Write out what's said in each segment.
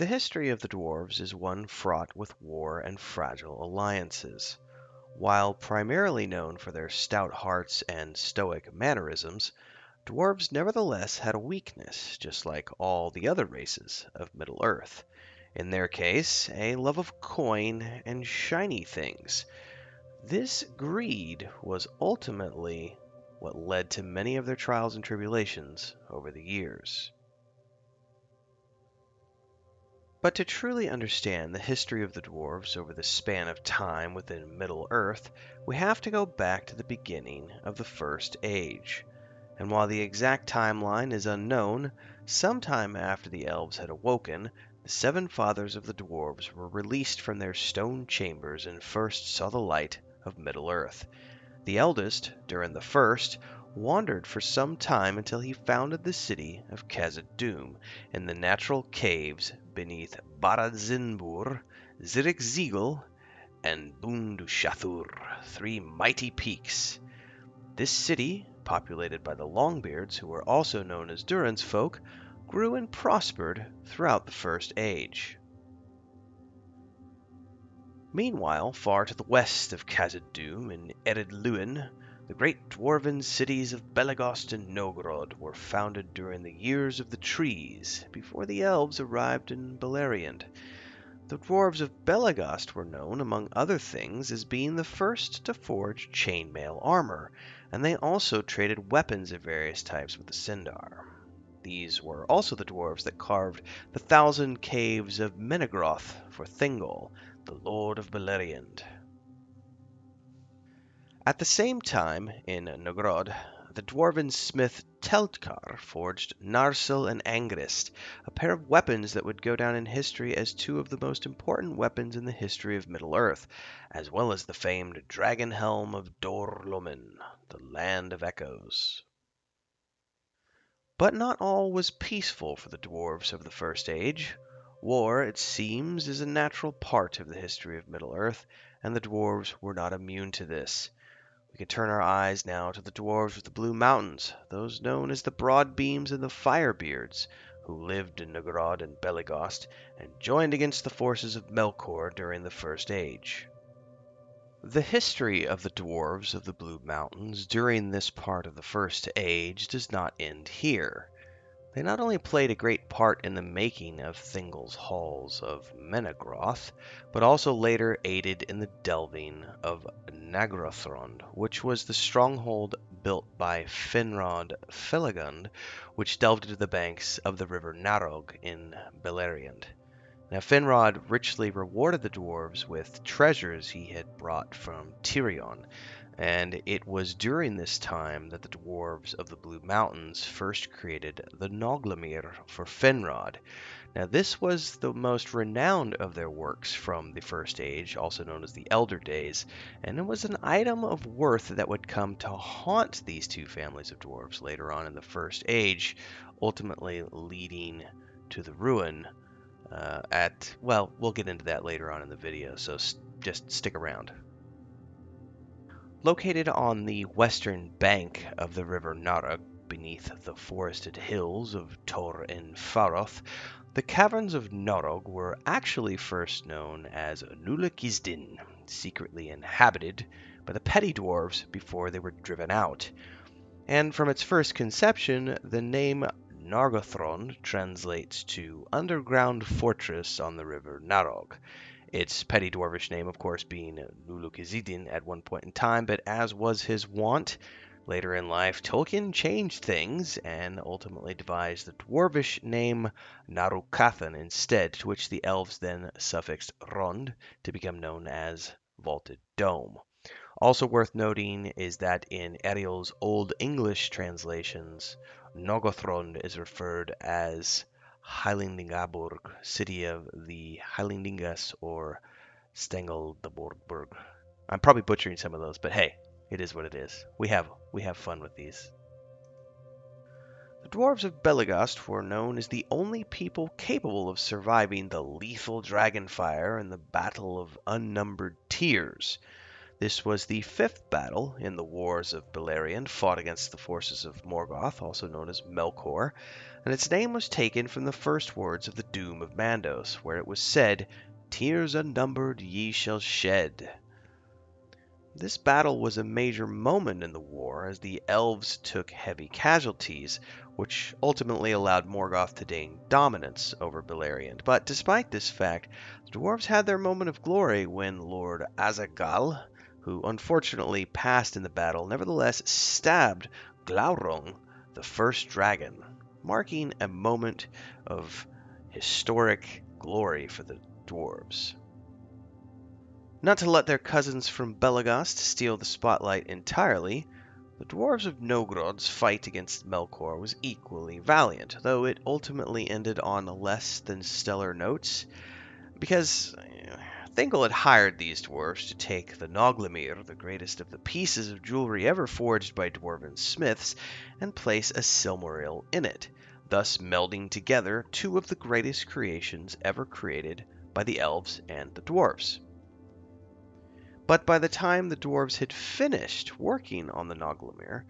The history of the dwarves is one fraught with war and fragile alliances. While primarily known for their stout hearts and stoic mannerisms, dwarves nevertheless had a weakness, just like all the other races of Middle Earth. In their case, a love of coin and shiny things. This greed was ultimately what led to many of their trials and tribulations over the years. But to truly understand the history of the dwarves over the span of time within Middle Earth, we have to go back to the beginning of the First Age. And while the exact timeline is unknown, sometime after the elves had awoken, the seven fathers of the dwarves were released from their stone chambers and first saw the light of Middle Earth. The eldest, Durin the First, wandered for some time until he founded the city of Khazad-dûm in the natural caves beneath Barad-dûr, Zirakzigil, and Bundushathûr, three mighty peaks. This city, populated by the Longbeards, who were also known as Durin's folk, grew and prospered throughout the First Age. Meanwhile, far to the west of Khazad-dûm in Ered Luin, the great dwarven cities of Belegost and Nogrod were founded during the Years of the Trees, before the elves arrived in Beleriand. The dwarves of Belegost were known, among other things, as being the first to forge chainmail armor, and they also traded weapons of various types with the Sindar. These were also the dwarves that carved the thousand caves of Menegroth for Thingol, the lord of Beleriand. At the same time, in Nogrod, the dwarven smith Telchar forged Narsil and Angrist, a pair of weapons that would go down in history as two of the most important weapons in the history of Middle-earth, as well as the famed dragon helm of Dor-lómin, the Land of Echoes. But not all was peaceful for the dwarves of the First Age. War, it seems, is a natural part of the history of Middle-earth, and the dwarves were not immune to this. We can turn our eyes now to the dwarves of the Blue Mountains, those known as the Broadbeams and the Firebeards, who lived in Nogrod and Belegost, and joined against the forces of Melkor during the First Age. The history of the dwarves of the Blue Mountains during this part of the First Age does not end here. They not only played a great part in the making of Thingol's halls of Menegroth, but also later aided in the delving of Nargothrond, which was the stronghold built by Finrod Felagund, which delved into the banks of the river Narog in Beleriand. Now Finrod richly rewarded the dwarves with treasures he had brought from Tirion, and it was during this time that the dwarves of the Blue Mountains first created the Nauglamír for Finrod. Now, this was the most renowned of their works from the First Age, also known as the Elder Days, and it was an item of worth that would come to haunt these two families of dwarves later on in the First Age, ultimately leading to the ruin uh, at, well, we'll get into that later on in the video, so just stick around. Located on the western bank of the river Narog, beneath the forested hills of Taur-en-Faroth, the caverns of Narog were actually first known as Nulak secretly inhabited by the petty dwarves before they were driven out. And from its first conception, the name Nargothrond translates to underground fortress on the river Narog its petty dwarvish name, of course, being Nulukkizdîn at one point in time, but as was his wont, later in life, Tolkien changed things and ultimately devised the dwarvish name Narukathan instead, to which the elves then suffixed Rond to become known as Vaulted Dome. Also worth noting is that in Ariel's Old English translations, Nargothrond is referred as Heilindingaburg, city of the Heilindingas or Stengelborg. I'm probably butchering some of those, but hey, it is what it is. We have we have fun with these. The dwarves of Belegost were known as the only people capable of surviving the lethal dragon fire and the battle of unnumbered tears. This was the fifth battle in the Wars of Beleriand, fought against the forces of Morgoth, also known as Melkor, and its name was taken from the first words of the Doom of Mandos, where it was said, Tears unnumbered ye shall shed. This battle was a major moment in the war as the elves took heavy casualties, which ultimately allowed Morgoth to gain dominance over Beleriand. But despite this fact, the dwarves had their moment of glory when Lord Azaghal, who unfortunately passed in the battle, nevertheless stabbed Glaurung, the first dragon, marking a moment of historic glory for the dwarves. Not to let their cousins from Belegost steal the spotlight entirely, the dwarves of Nogrod's fight against Melkor was equally valiant, though it ultimately ended on less than stellar notes, because eh, Thingol had hired these dwarves to take the Nauglamír, the greatest of the pieces of jewelry ever forged by dwarven smiths, and place a Silmaril in it, thus melding together two of the greatest creations ever created by the elves and the dwarves. But by the time the dwarves had finished working on the Nauglamír,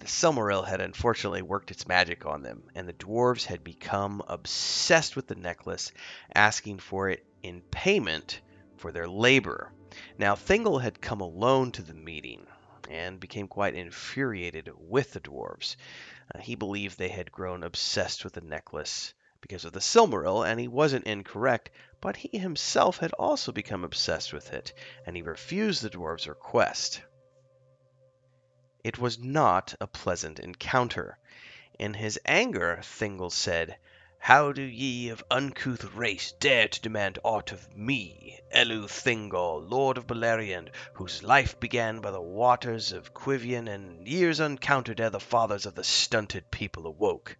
the Silmaril had unfortunately worked its magic on them, and the dwarves had become obsessed with the necklace, asking for it in payment for their labor. Now, Thingol had come alone to the meeting and became quite infuriated with the dwarves. Uh, he believed they had grown obsessed with the necklace because of the Silmaril, and he wasn't incorrect, but he himself had also become obsessed with it, and he refused the dwarves' request. It was not a pleasant encounter. In his anger, Thingol said, How do ye of uncouth race dare to demand aught of me, Elu Thingol, Lord of Beleriand, whose life began by the waters of Cuiviénen and years uncounted ere the fathers of the stunted people awoke?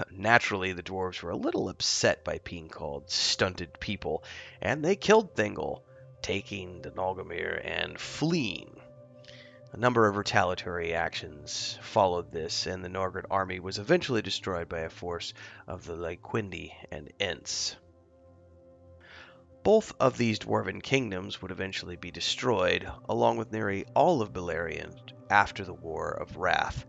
Naturally, the dwarves were a little upset by being called stunted people, and they killed Thingol, taking the Nauglamír and fleeing. A number of retaliatory actions followed this, and the Nogrod army was eventually destroyed by a force of the Laiquendi and Ents. Both of these dwarven kingdoms would eventually be destroyed, along with nearly all of Beleriand after the War of Wrath,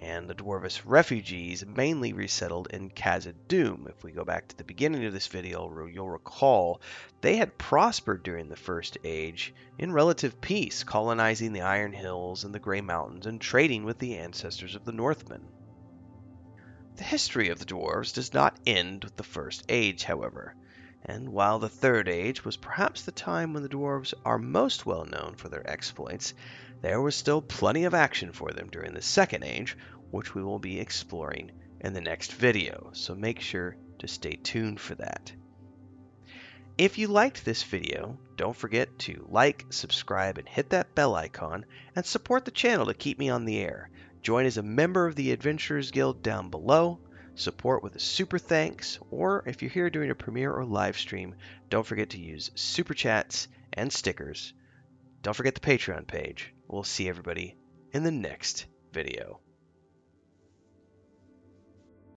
and the Dwarvish refugees mainly resettled in Khazad-dûm. If we go back to the beginning of this video, you'll recall they had prospered during the First Age in relative peace, colonizing the Iron Hills and the Grey Mountains and trading with the ancestors of the Northmen. The history of the dwarves does not end with the First Age, however, and while the Third Age was perhaps the time when the dwarves are most well known for their exploits, there was still plenty of action for them during the Second Age, which we will be exploring in the next video, so make sure to stay tuned for that. If you liked this video, don't forget to like, subscribe, and hit that bell icon, and support the channel to keep me on the air. Join as a member of the Adventurers Guild down below, support with a super thanks, or if you're here doing a premiere or live stream, don't forget to use super chats and stickers. Don't forget the Patreon page. We'll see everybody in the next video.